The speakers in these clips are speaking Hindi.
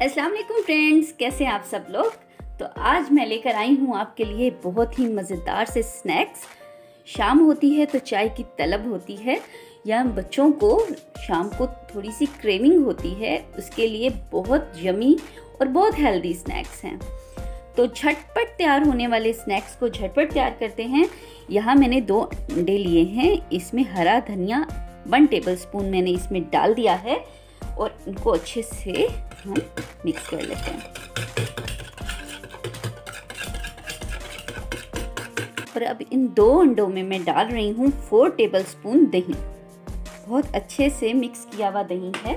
अस्सलाम वालेकुम फ्रेंड्स, कैसे हैं आप सब लोग? तो आज मैं लेकर आई हूँ आपके लिए बहुत ही मज़ेदार से स्नैक्स। शाम होती है तो चाय की तलब होती है, या बच्चों को शाम को थोड़ी सी क्रेविंग होती है, उसके लिए बहुत यमी और बहुत हेल्दी स्नैक्स हैं। तो झटपट तैयार होने वाले स्नैक्स को झटपट तैयार करते हैं। यहाँ मैंने दो अंडे लिए हैं, इसमें हरा धनिया वन टेबल स्पून मैंने इसमें डाल दिया है। और इनको अच्छे से हम मिक्स कर लेते हैं। और अब इन दो अंडों में मैं डाल रही हूँ फोर टेबल स्पून दही। बहुत अच्छे से मिक्स किया हुआ दही है।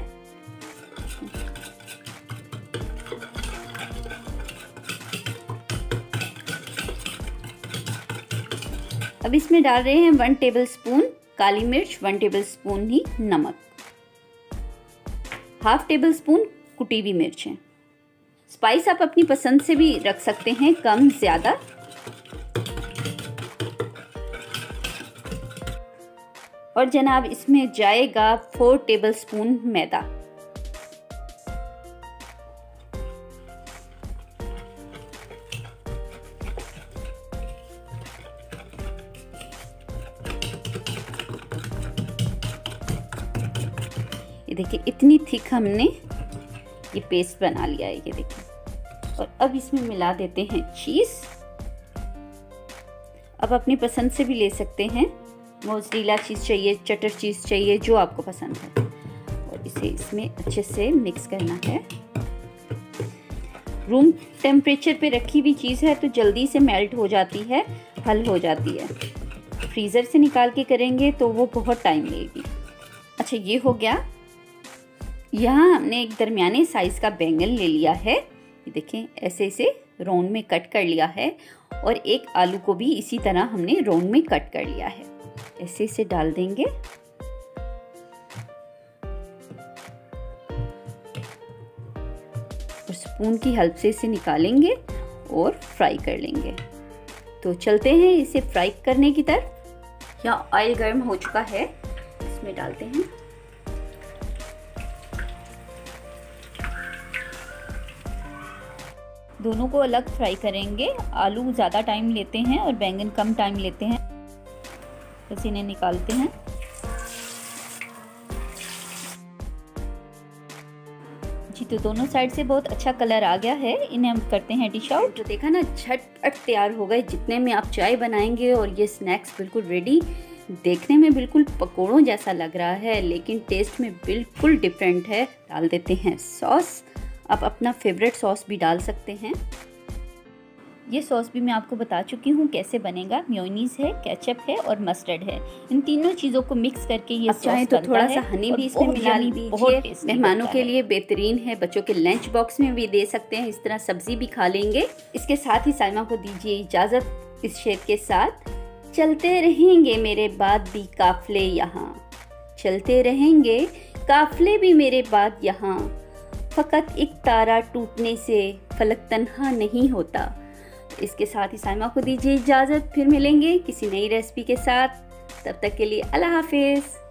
अब इसमें डाल रहे हैं वन टेबल स्पून काली मिर्च वन टेबल स्पून ही नमक। हाफ़ टेबल स्पून कुटी हुई मिर्चें। स्पाइस आप अपनी पसंद से भी रख सकते हैं, कम, ज़्यादा। और जनाब, इसमें जाएगा फोर टेबल स्पून मैदा। ये देखिए, इतनी थिक हमने ये पेस्ट बना लिया है, ये देखिए। और अब इसमें मिला देते हैं चीज़ अब अपनी पसंद से भी ले सकते हैं। मोजरीला चीज़ चाहिए चटर चीज़ चाहिए, जो आपको पसंद है। और इसे इसमें अच्छे से मिक्स करना है। रूम टेम्परेचर पे रखी हुई चीज़ है तो जल्दी से मेल्ट हो जाती है, हल हो जाती है। फ्रीज़र से निकाल के करेंगे तो वो बहुत टाइम लेगी। अच्छा ये हो गया यहाँ हमने एक दरमियाने साइज़ का बैंगन ले लिया है। ये देखें, ऐसे ऐसे राउंड में कट कर लिया है और एक आलू को भी इसी तरह हमने राउंड में कट कर लिया है। ऐसे इसे डाल देंगे। और स्पून की हेल्प से इसे निकालेंगे और फ्राई कर लेंगे। तो चलते हैं इसे फ्राई करने की तरफ़। या ऑयल गर्म हो चुका है, इसमें डालते हैं। दोनों को अलग फ्राई करेंगे। आलू ज़्यादा टाइम लेते हैं और बैंगन कम टाइम लेते हैं। इन्हें निकालते हैं। जी तो दोनों साइड से बहुत अच्छा कलर आ गया है। इन्हें हम करते हैं डिश आउट। तो देखा ना, झटपट तैयार हो गए। जितने में आप चाय बनाएँगे और ये स्नैक्स बिल्कुल रेडी देखने में बिल्कुल पकोड़ों जैसा लग रहा है, लेकिन टेस्ट में बिल्कुल डिफरेंट है। डाल देते हैं सॉस आप अपना फेवरेट सॉस भी डाल सकते हैं। ये सॉस भी मैं आपको बता चुकी हूँ कैसे बनेगा। म्योनीस है केचप है और मस्टर्ड है। इन तीनों चीज़ों को मिक्स करके ये चाहे तो थोड़ा सा हनी भी इसमें मिला लीजिए। मेहमानों के लिए बेहतरीन है। बच्चों के लंच बॉक्स में भी दे सकते हैं। इस तरह सब्ज़ी भी खा लेंगे। इसके साथ ही सालमा को दीजिए इजाज़त इस शेर के साथ। चलते रहेंगे मेरे बाद भी काफले यहाँ। चलते रहेंगे। काफले भी मेरे बाद यहाँ। फ़कत एक तारा टूटने से फलक तनहा नहीं होता। इसके साथ ही साइमा को दीजिए इजाज़त, फिर मिलेंगे किसी नई रेसिपी के साथ। तब तक के लिए अल्लाह हाफिज़।